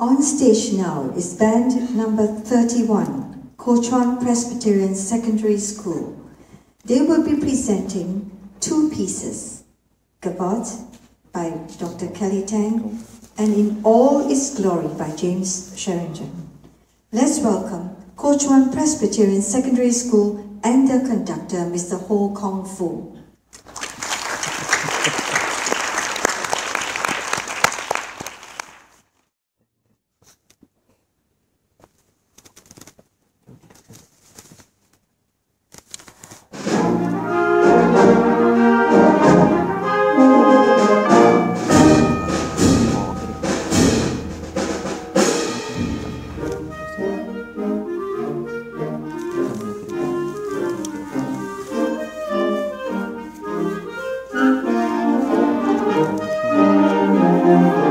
On stage now is band number 31, Kuo Presbyterian Secondary School. They will be presenting two pieces, Gavotte by Dr. Kelly Tang and In All Its Glory by James Swearingen. Let's welcome Kuo Presbyterian Secondary School and their conductor, Mr. Ho Kong Fu. Música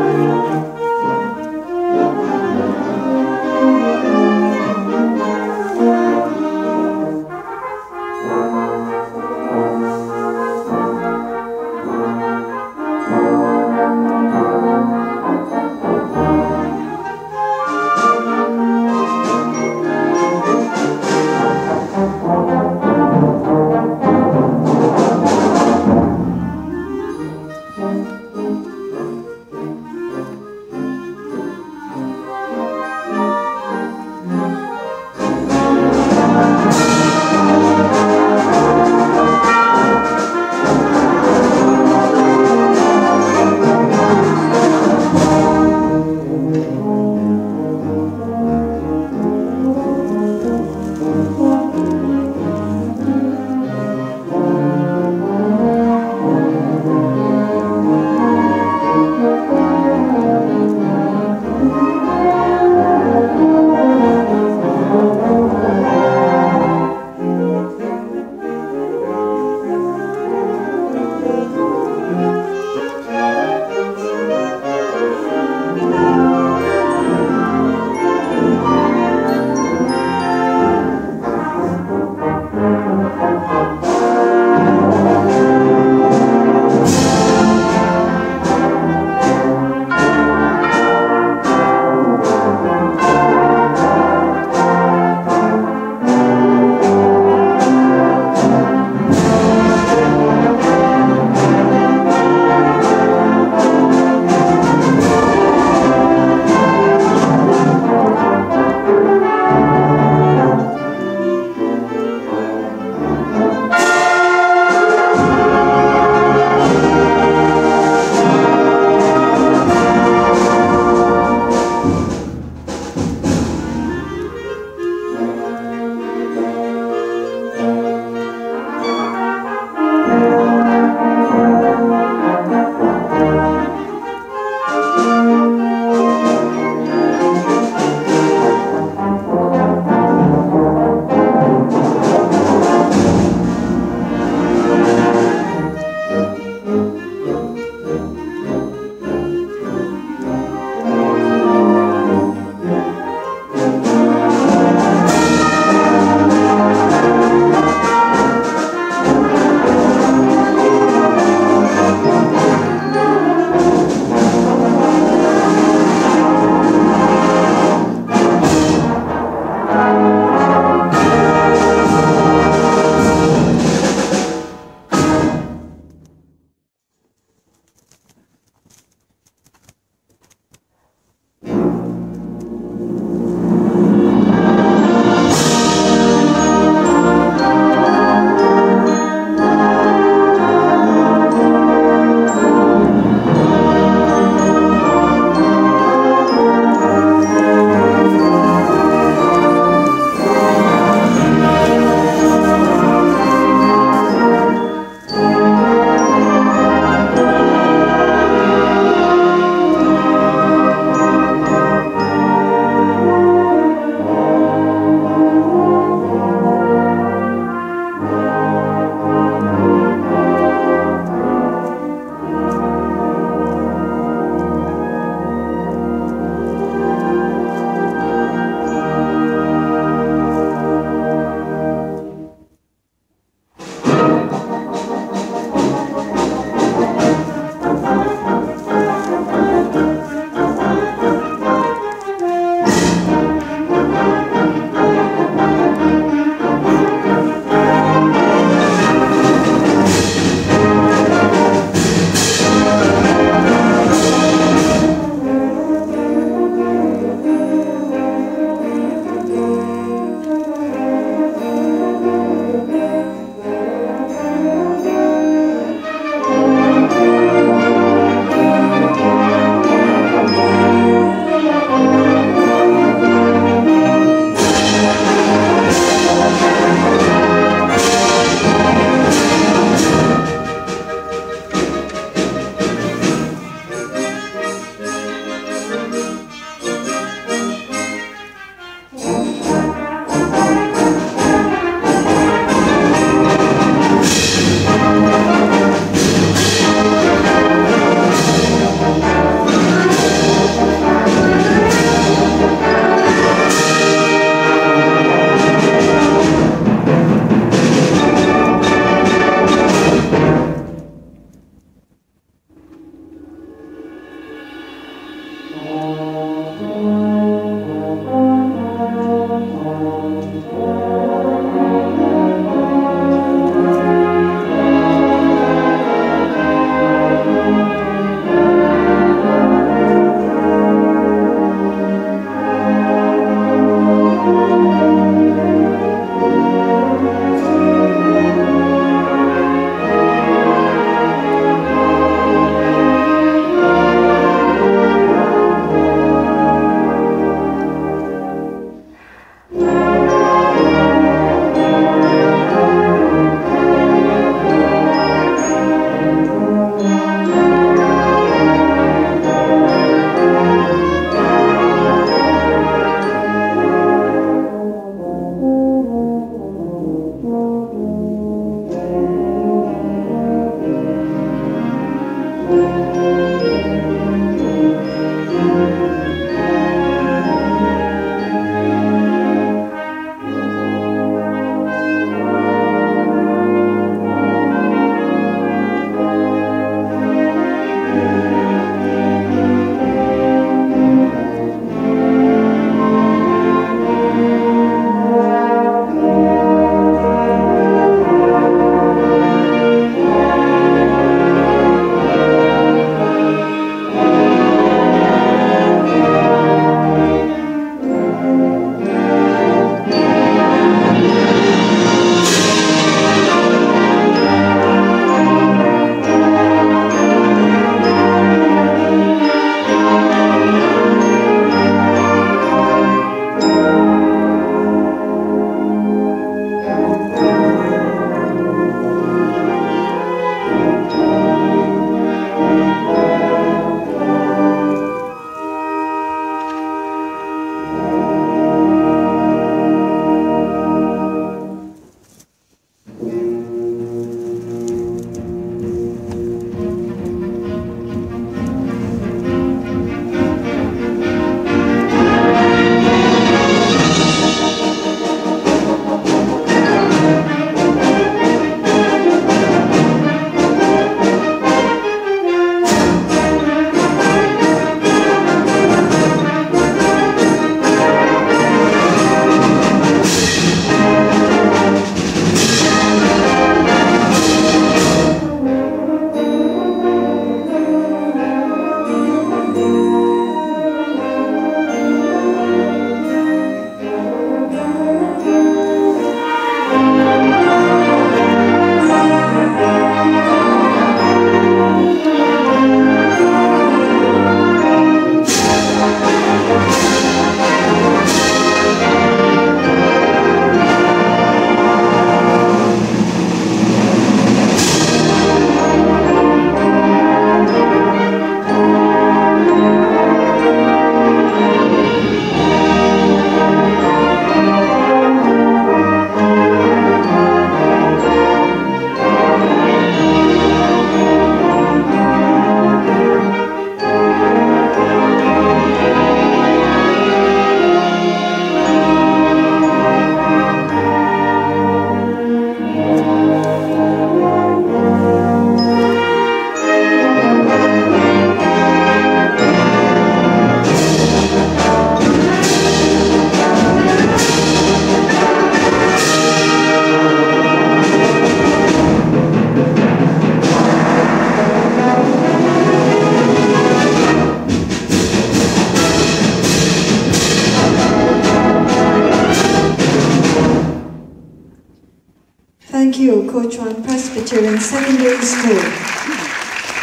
You, Kuo Chuan Presbyterian Secondary School,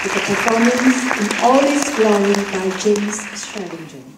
with a performance in all its glory by James Swearingen.